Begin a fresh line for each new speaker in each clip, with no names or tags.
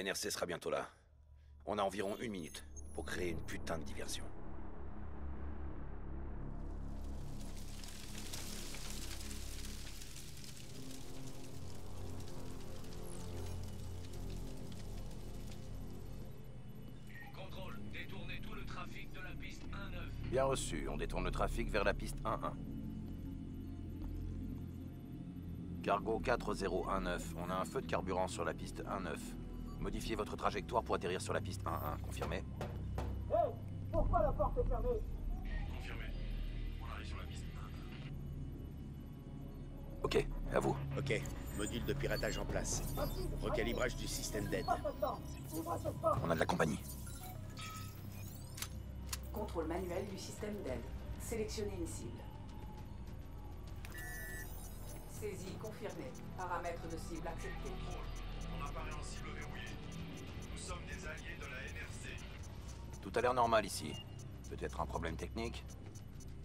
La NRC sera bientôt là. On a environ une minute pour créer une putain de diversion.
Contrôle, détournez tout le trafic de la piste 1-9.
Bien reçu, on détourne le trafic vers la piste 1-1. Cargo 4019, on a un feu de carburant sur la piste 1-9. Modifiez votre trajectoire pour atterrir sur la piste 1-1, confirmé
Hey Pourquoi la porte est fermée?
Confirmé. On arrive sur la piste 1-9.
Ok, à vous.
Ok, module de piratage en place. Recalibrage du système d'aide.
On a de la compagnie.
Contrôle manuel du système d'aide. Sélectionnez une cible. Saisie confirmée. Paramètres de cible acceptés.
Contrôle, on apparaît en cible verrouillée. Nous sommes des alliés de la NRC.
Tout a l'air normal ici. Peut-être un problème technique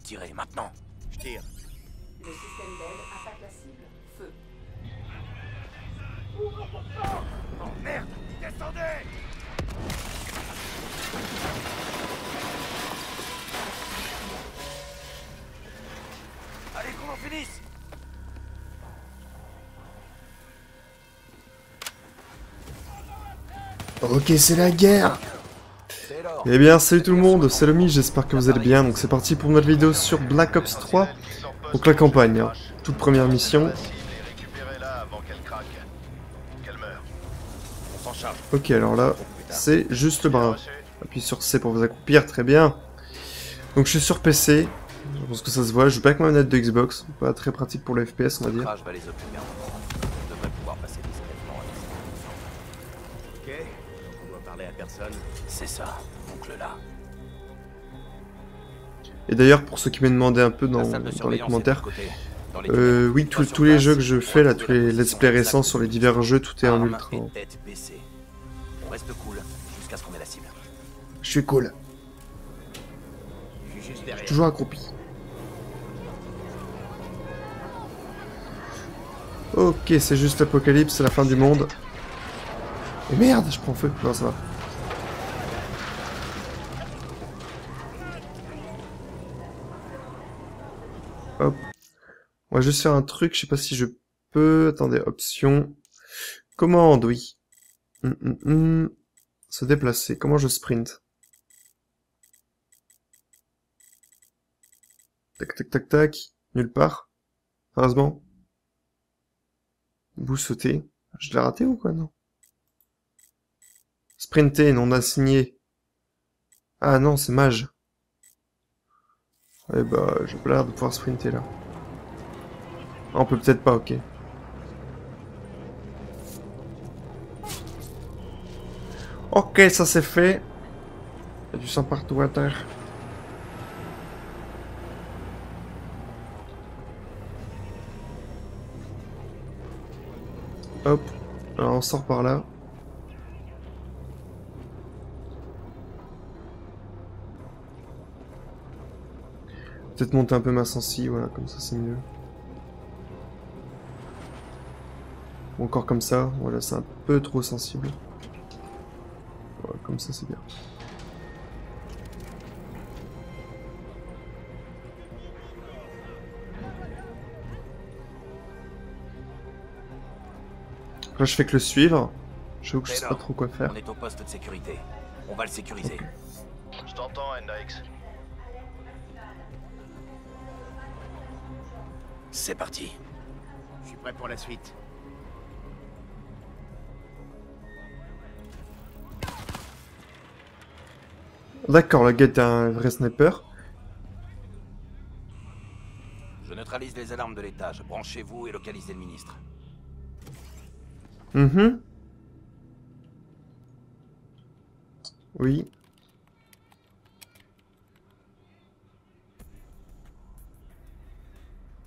Tirez, maintenant
Je tire.
Le système d'aide attaque la cible. Feu.
Oh merde Descendez Allez, qu'on en finisse
Ok, c'est la guerre Eh bien, salut tout le monde, c'est Lomi, j'espère que vous allez bien. Donc c'est parti pour notre vidéo sur Black Ops 3. Donc la campagne, hein. toute première mission. Ok, alors là, c'est juste le bras. Appuie sur C pour vous accroupir, très bien. Donc je suis sur PC, je pense que ça se voit, je joue pas avec ma manette de Xbox, pas très pratique pour le FPS on va dire.
Personne.
C'est ça, boucle-là.
Et d'ailleurs, pour ceux qui me demandaient un peu dans, les commentaires.
Dans les
euh, oui, tous- les jeux que je fais là, tous les let's play récents sur les divers jeux, tout est en ultra.
et tête baissée. On reste cool jusqu'à ce qu'on ait la cible.
Je suis cool,
Je suis juste derrière.
toujours accroupi. Ok, c'est juste l'apocalypse, c'est la fin du monde. Et merde, je prends feu. Non, ça va. On va juste faire un truc, je sais pas si je peux... Attendez, option... Commande, oui. Hum, hum, hum. Se déplacer, comment je sprint? Tac, tac, tac, tac. Nulle part. Heureusement. Vous. Je l'ai raté ou quoi, non? Sprinter, non assigné. Ah non, c'est mage. Eh bah, j'ai pas l'air de pouvoir sprinter, là. On peut peut-être pas, ok. Ok, ça c'est fait. Il y a du sang partout à terre. Hop. Alors on sort par là. Peut-être monter un peu ma sensi, voilà, comme ça c'est mieux. Ou encore comme ça, voilà, c'est un peu trop sensible. Voilà, comme ça c'est bien. Là je fais que le suivre. J'avoue que je sais pas trop quoi faire.
On est au poste de sécurité. On va le sécuriser.
Je t'entends, Hendrix.
C'est parti.
Je suis prêt pour la suite.
D'accord, le gars est un vrai sniper.
Je neutralise les alarmes de l'étage. Branchez-vous et localisez le ministre.
Mhm. Oui.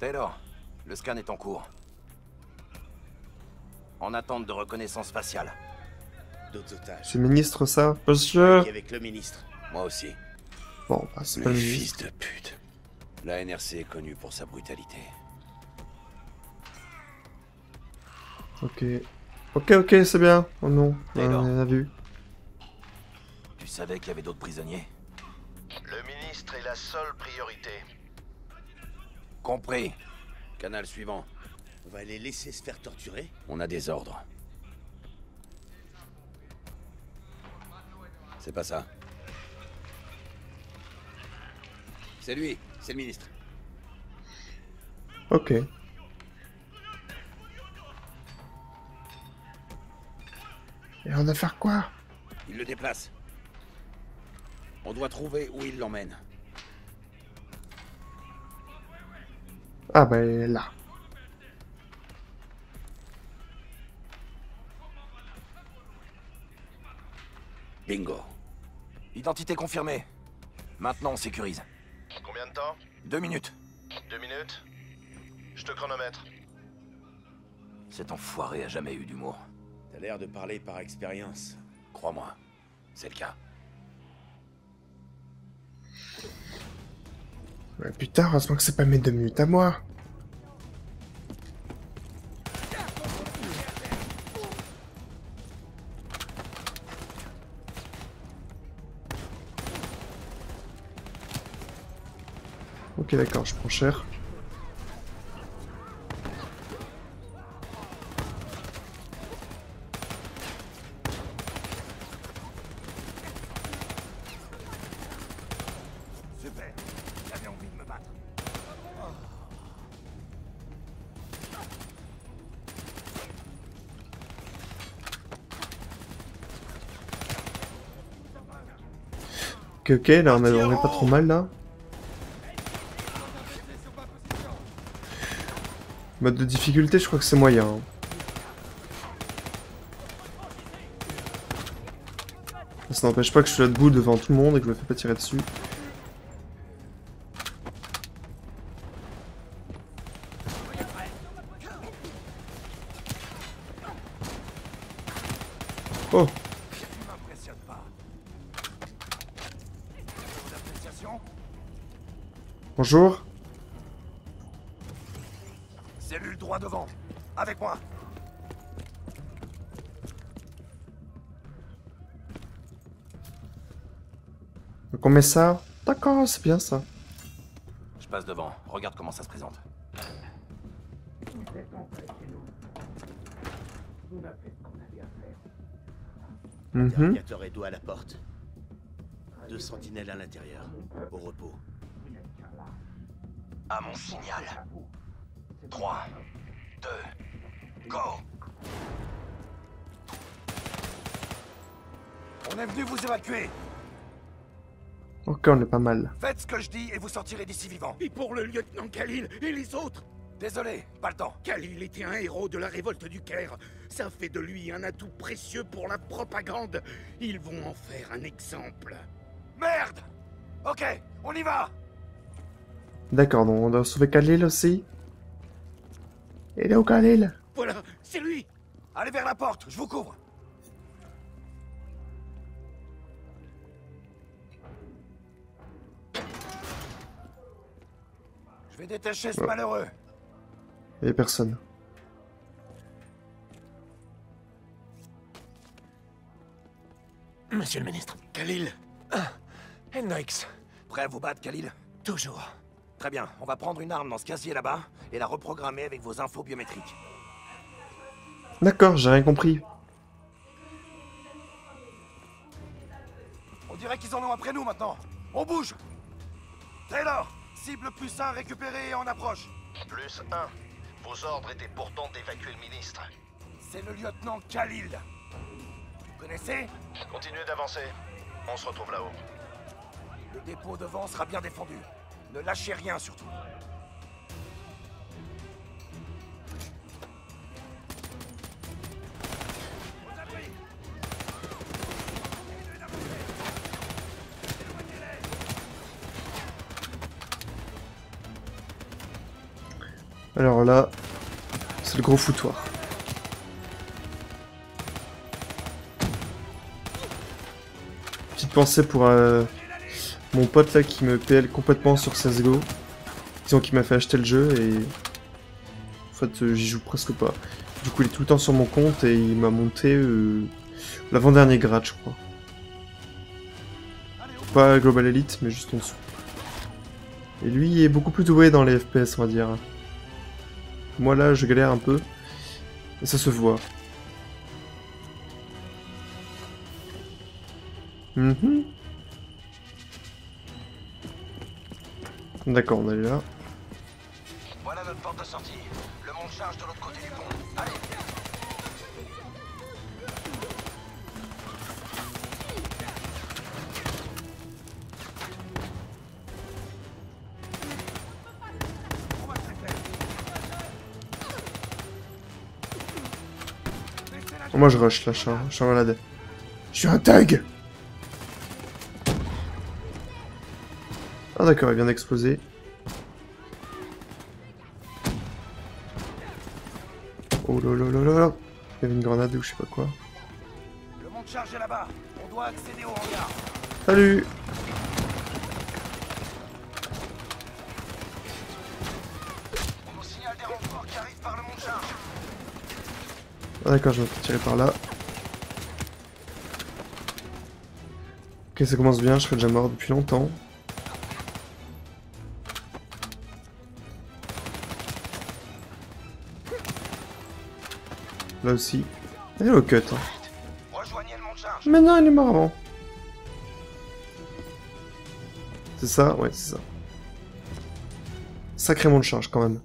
Taylor, le scan est en cours. En attente de reconnaissance faciale.
D'autres otages.
C'est ministre ça
avec le ministre.
Moi aussi.
Bon, bah, c'est pas
Mais
le
fils de pute. La NRC est connue pour sa brutalité.
Ok. Ok, ok, c'est bien. Oh non, on a vu.
Tu savais qu'il y avait d'autres prisonniers?
Le ministre est la seule priorité.
Compris. Canal suivant.
On va les laisser se faire torturer?
On a des ordres. C'est pas ça. C'est lui, c'est le ministre.
Ok. Et on a faire quoi?
Il le déplace. On doit trouver où il l'emmène.
Ah ben là.
Bingo. Identité confirmée. Maintenant, on sécurise.
Combien de temps
Deux minutes.
Deux minutes Je te chronomètre.
Cet enfoiré a jamais eu d'humour.
T'as l'air de parler par expérience.
Crois-moi, c'est le cas.
Ouais, putain, heureusement que c'est pas mes deux minutes à moi. Ok, d'accord, je prends cher.
Super. J'avais envie de me battre.
Ok, ok, là on est, on est pas trop mal là. Mode de difficulté, je crois que c'est moyen. hein. Ça n'empêche pas que je suis là debout devant tout le monde et que je me fais pas tirer dessus. Oh, bonjour. On met ça. D'accord, c'est bien ça.
Je passe devant. Regarde comment ça se présente.
Mhm.
Interrogateur et doigt à la porte. Deux sentinelles à l'intérieur. Au repos.
À mon signal. 3, 2, go On est venu vous évacuer
Ok, on est pas mal.
Faites ce que je dis et vous sortirez d'ici vivant
Et pour le lieutenant Khalil et les autres?
Désolé, pas le temps.
Khalil était un héros de la révolte du Caire. Ça fait de lui un atout précieux pour la propagande. Ils vont en faire un exemple.
Merde Ok, on y va
D'accord, donc on doit sauver Khalil aussi. Il est où Khalil?
Voilà, c'est lui
Allez vers la porte, je vous couvre Je vais détacher ce
Ouais.
malheureux.
Il y a personne.
Monsieur le ministre. Khalil
Hendrix. Prêt à vous battre, Khalil?
Toujours.
Très bien, on va prendre une arme dans ce casier là-bas et la reprogrammer avec vos infos biométriques.
D'accord, j'ai rien compris.
On dirait qu'ils en ont après nous maintenant. On bouge Taylor Cible plus 1 récupérée et en approche.
Plus un. Vos ordres étaient pourtant d'évacuer le ministre.
C'est le lieutenant Khalil. Vous connaissez?
Continuez d'avancer. On se retrouve là-haut.
Le dépôt devant sera bien défendu. Ne lâchez rien surtout.
Alors là, c'est le gros foutoir. Petite pensée pour euh, mon pote là qui me PL complètement sur CSGO. Disons qu'il m'a fait acheter le jeu et... En fait, euh, j'y joue presque pas. Du coup, il est tout le temps sur mon compte et il m'a monté euh, l'avant-dernier grade, je crois. Pas Global Elite, mais juste en dessous. Et lui il est beaucoup plus doué dans les FPS, on va dire. Moi là, je galère un peu. Et ça se voit. Mhm. D'accord, on est là.
Voilà notre porte de sortie. Le monde charge de l'autre côté du pont. Allez
Moi je rush là, je suis un, je suis un malade. Je suis un tag Ah d'accord, il vient d'exploser. Oh là là là là là Il y avait une grenade ou je sais pas quoi.
Le monde charge là-bas. On doit accéder au hangar.
Salut
On nous signale des renforts qui arrivent par le monde charge.
Ah d'accord, je vais me faire tirer par là. Ok, ça commence bien, je serais déjà mort depuis longtemps. Là aussi. Et le cut. Hein. Mais non, il est mort avant. C'est ça? Ouais, c'est ça. Sacrément de charge quand même.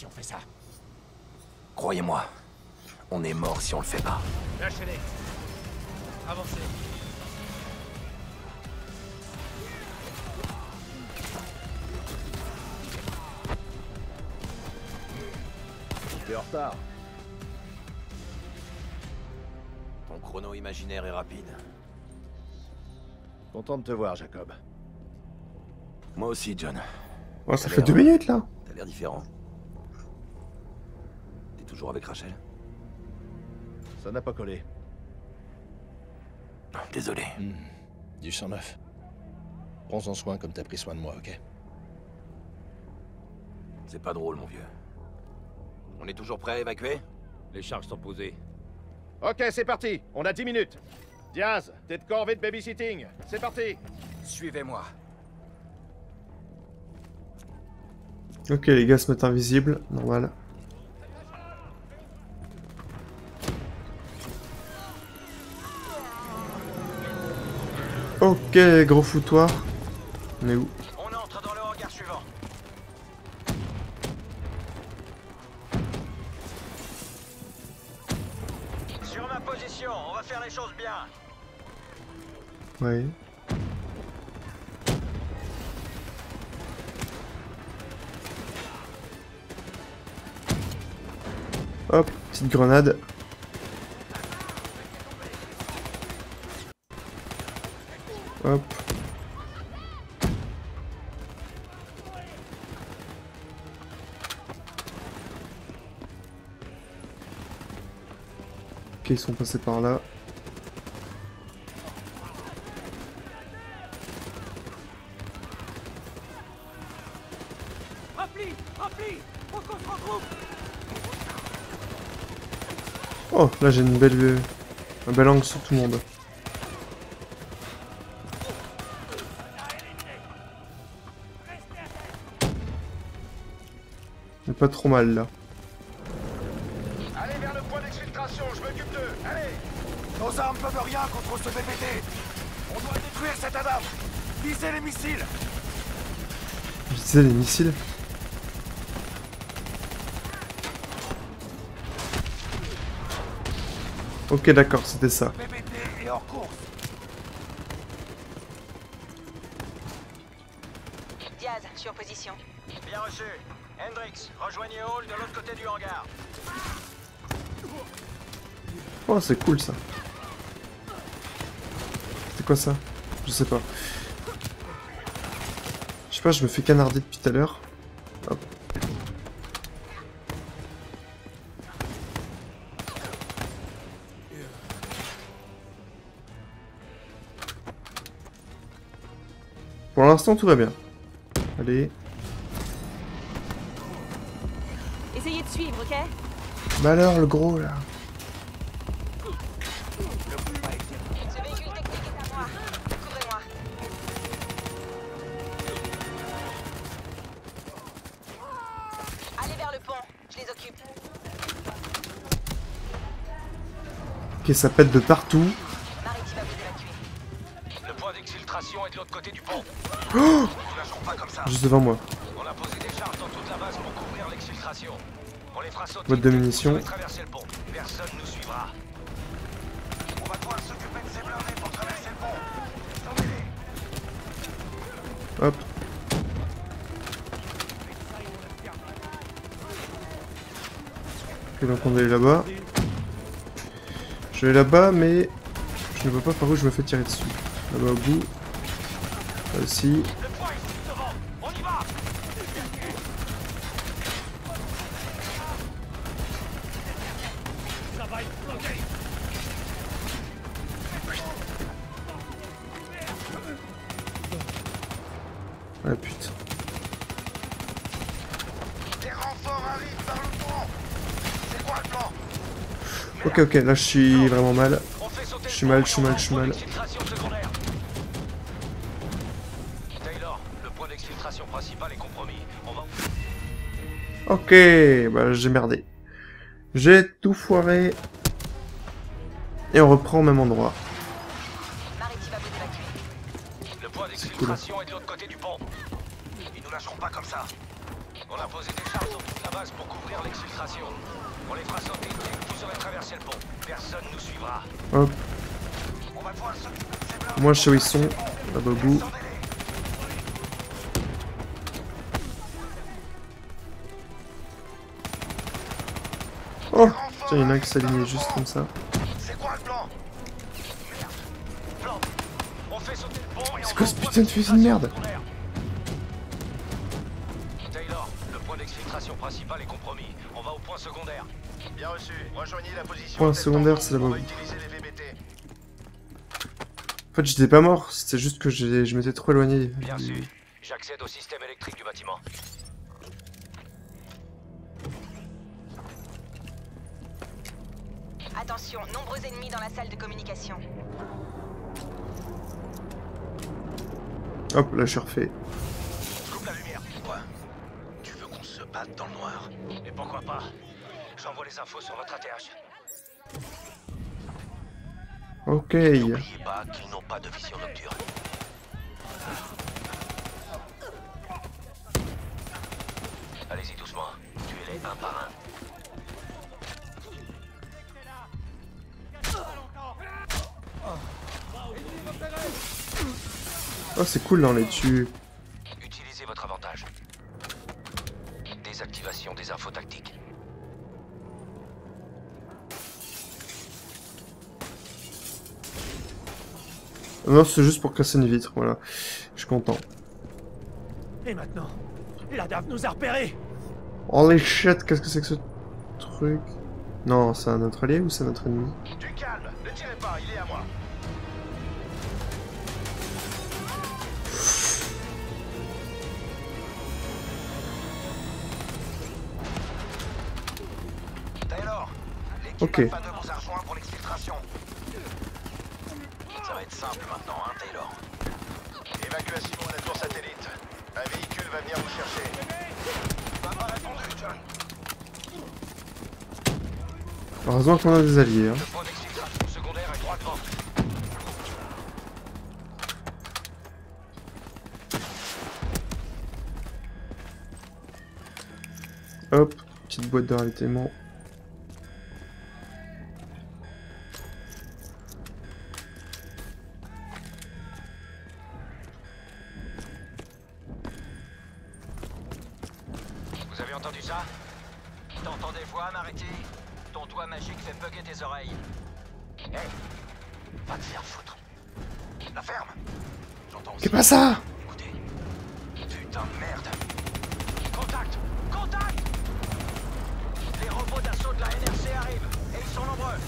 Si on fait ça.
Croyez-moi, on est mort si on le fait pas.
Lâchez-les Avancez
T'es en retard.
Ton chrono imaginaire est rapide.
Content de te voir, Jacob.
Moi aussi, John.
Oh, ça fait deux minutes là
T'as l'air différent. Toujours avec Rachel
Ça n'a pas collé.
Désolé.
Du 109. Prends-en soin comme t'as pris soin de moi, ok?
C'est pas drôle, mon vieux. On est toujours prêt à évacuer?
Les charges sont posées.
Ok, c'est parti. On a 10 minutes. Diaz, t'es de corvée de babysitting. C'est parti.
Suivez-moi.
Ok, les gars se mettent invisibles, normal. Ok, gros foutoir. On est où
On entre dans le hangar suivant. Sur ma position, on va faire les choses bien.
Ouais. Hop, petite grenade. Hop. Ok, ils sont passés par là. Oh, là j'ai une belle, un bel angle sur tout le monde. Pas trop mal là.
Allez vers le point d'exfiltration, je m'occupe d'eux Allez
Nos armes peuvent rien contre ce BPT. On doit détruire cette adapte. Visez les missiles.
Disais les missiles. Ok, d'accord, c'était ça.
BPT est hors course.
Diaz, sur position.
Bien reçu. Hendrix, rejoignez Hall de l'autre côté du hangar.
Oh, c'est cool ça. C'est quoi ça? Je sais pas. Je sais pas, je me fais canarder depuis tout à l'heure. Pour l'instant, tout va bien. Allez.
Ok
Bah alors, le gros, là.
Ce véhicule technique est à moi. Couvrez-moi. Allez vers le pont, je les occupe.
Ok, ça pète de partout.
Le point d'exfiltration est de l'autre côté du pont.
Oh. Juste devant moi.
On a posé des charges dans toute la base pour couvrir l'exfiltration.
Boîte de munitions. Hop. Ok, donc on va aller là-bas. Je vais là-bas, mais je ne vois pas par où je me fais tirer dessus. Là-bas au bout. Là aussi. Ah putain.
Des renforts arrivent par le pont. C'est quoi le plan
Ok, ok, là je suis vraiment mal. Je suis mal, je suis mal, je suis mal.
Exfiltration secondaire. Taylor, le point d'exfiltration principal est compromis. On va
Ok, bah j'ai merdé. J'ai tout foiré. Et on reprend au même endroit.
Le point d'exfiltration est de l'autre côté du pont. Ils nous lâcheront pas comme ça. On a posé des charges sur toute la base pour couvrir l'exfiltration. On les fera sauter dès que vous aurez traversé le pont. Personne nous suivra.
Hop.
On va pouvoir.
Moi je sais où ils sont? Là-bas au bout.
Attendez-les.
Oh Tiens, il y en a qui s'alignait juste comme ça. Putain de fusil de merde.
Taylor, le point d'exfiltration principal est compromis. On va au point secondaire.
Bien reçu. Rejoignez la position.
Point secondaire,
en
c'est là-bas. En fait, j'étais pas mort, c'était juste que je m'étais trop éloigné.
Bien
du-
sûr. J'accède au système électrique du bâtiment.
Attention, nombreux ennemis dans la salle de communication.
Hop, là je suis refait.
Coupe la lumière. Quoi Tu veux qu'on se batte dans le noir Et pourquoi pas J'envoie les infos sur notre ATH.
Ok.
N'oubliez pas qu'ils n'ont pas de vision nocturne. Allez-y doucement. Tuez-les un par un.
Oh, c'est cool là, on les tue.
Utilisez votre avantage. Désactivation des infos tactiques.
Non, c'est juste pour casser une vitre, voilà. Je suis content.
Et maintenant La DAF nous a repérés
Holy shit, qu'est-ce que c'est que ce truc? Non, c'est un autre allié ou c'est notre ennemi?
Du calme. Ne tirez pas. Il est à moi.
Ok.
Alpha 2 vous a rejoint pour l'exfiltration. Ça va être simple maintenant, hein, Taylor
Évacuation à la tour satellite. Un véhicule va venir vous chercher.
Pas répondu, John.
Heureusement qu'on a des alliés, hein.
Le point d'exfiltration secondaire est droit devant.
Hop, petite boîte de
ça. Putain de merde. Contact Contact Les robots d'assaut de la NRC arrivent. Et ils sont nombreux.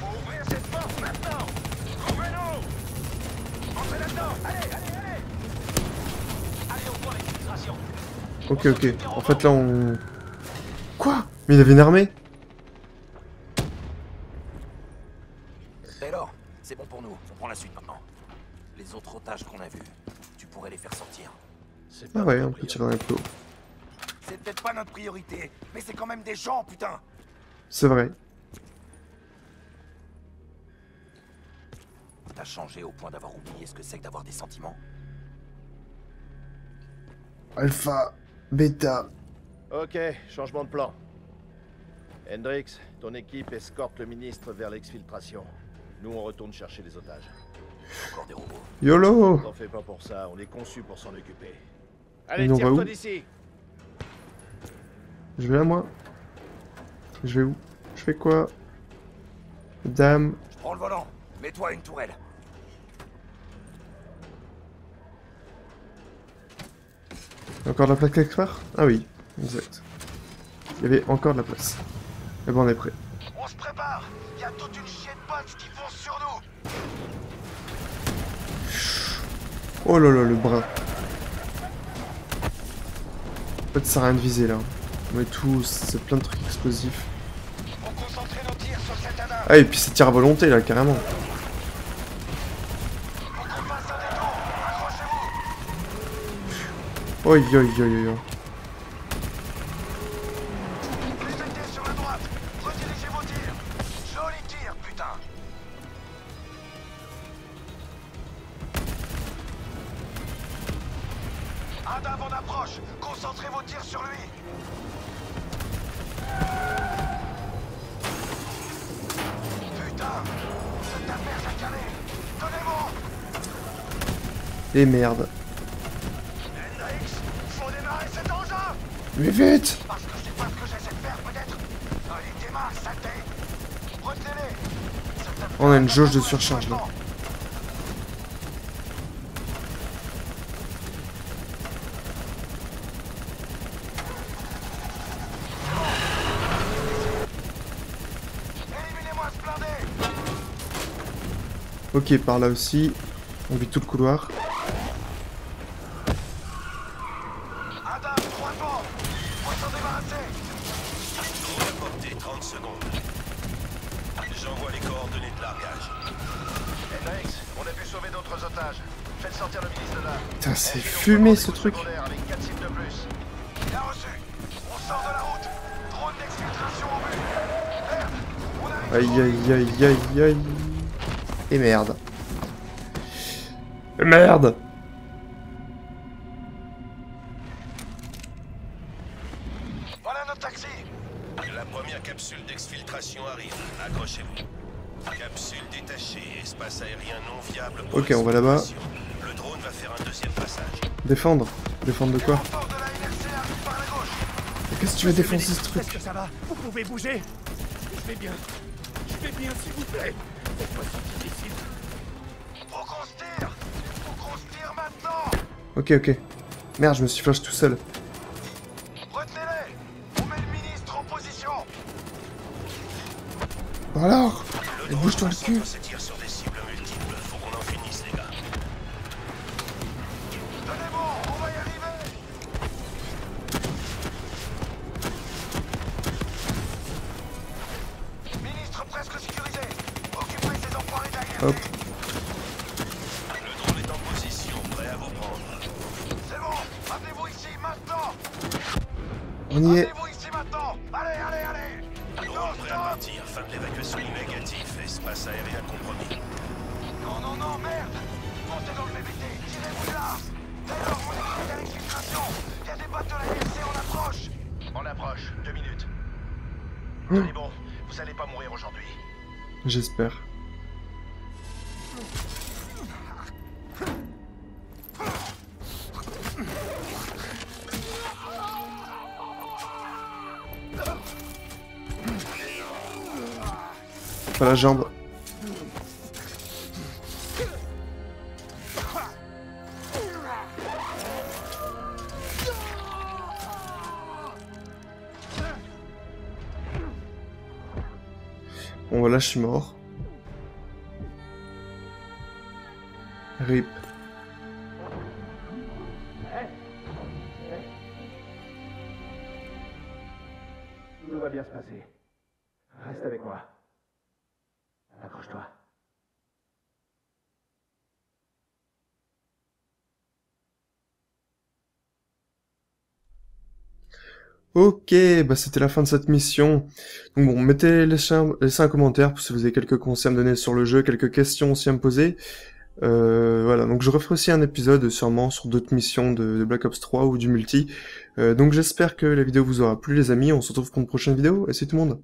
Faut ouvrir cette porte maintenant Ouvrez-nous Entrez là-dedans Allez, allez, allez
Ok, ok. En fait, là, on... Quoi? Mais il avait une armée?
Taylor, c'est bon pour nous. On prend la suite maintenant. Les autres otages qu'on a vus, tu pourrais les faire sortir.
C'est
Ah
pas
ouais,
notre
on peut tirer un peu haut.
C'est peut-être pas notre priorité, mais c'est quand même des gens, putain
C'est vrai.
T'as changé au point d'avoir oublié ce que c'est que d'avoir des sentiments
Alpha, bêta.
Ok, changement de plan. Hendrix, ton équipe escorte le ministre vers l'exfiltration. Nous, on retourne chercher les otages.
Encore des robots.
YOLO
T'en fais pas pour ça, on est conçu pour s'en occuper. Allez, tire-toi d'ici
Je vais là, moi Je vais où? Je fais quoi? Dame.
Je prends le volant. Mets-toi à une tourelle.
Encore de la place quelque part? Ah oui, exact. Il y avait encore de la place. Et bon, on est prêt.
On se prépare Il y a toute une chienne de qui foncent sur nous
Oh là là, le bras. En fait, ça sert à rien de viser là. On est tous, c'est plein de trucs explosifs. Ah, et puis c'est tir à volonté là, carrément. Oi, oi, oi, oi, oi.
Adam en approche. Concentrez vos tirs sur lui. Putain C'est ta merde à Donnez-moi
Et merde.
Hendrix Faut démarrer cet engin.
Mais vite.
Parce que c'est pas ce que j'essaie de faire, peut-être. Allez, démarre, saleté. Retenez-les.
On a une jauge de surcharge là. Ok, par là aussi. On vit tout le couloir.
Adam, trois pans Faut s'en débarrasser
Drone à portée, 30 secondes. J'envoie les coordonnées de largage.
Hendrix, on a pu sauver d'autres otages. Faites sortir le ministre de là.
Putain, c'est fumé ce truc.
Avec 4 cibles de plus. Bien reçu On sort de la route Drone d'exfiltration au but Merde On arrive
Aïe aïe aïe aïe aïe. Et merde. Et merde
Voilà notre taxi
La première capsule d'exfiltration arrive. Accrochez-vous. Capsule détachée, espace aérien non viable. pour
Ok, on va là-bas.
Le drone va faire un deuxième passage.
Défendre Défendre de quoi Qu'est-ce que tu veux défoncer ce truc
Est-ce que ça va? Vous pouvez bouger Je vais bien. Je vais bien, s'il vous plaît. Faites-moi sortir d'ici.
Faut qu'on se tire Faut qu'on se tire maintenant
Ok, ok. Merde, je me suis flash tout seul.
Retenez-les On met le ministre en position
Bon alors bouge-toi le cul J'espère. Pas la jambe. je suis mort. RIP.
Tout va bien se passer. Reste avec moi. Accroche-toi.
Ok, bah c'était la fin de cette mission. Donc bon, mettez, laissez un, laissez un commentaire si vous avez quelques conseils à me donner sur le jeu, quelques questions aussi à me poser. Euh, voilà, donc je referai aussi un épisode sûrement sur d'autres missions de, de Black Ops 3 ou du multi. Euh, donc j'espère que la vidéo vous aura plu les amis, on se retrouve pour une prochaine vidéo, et c'est tout le monde.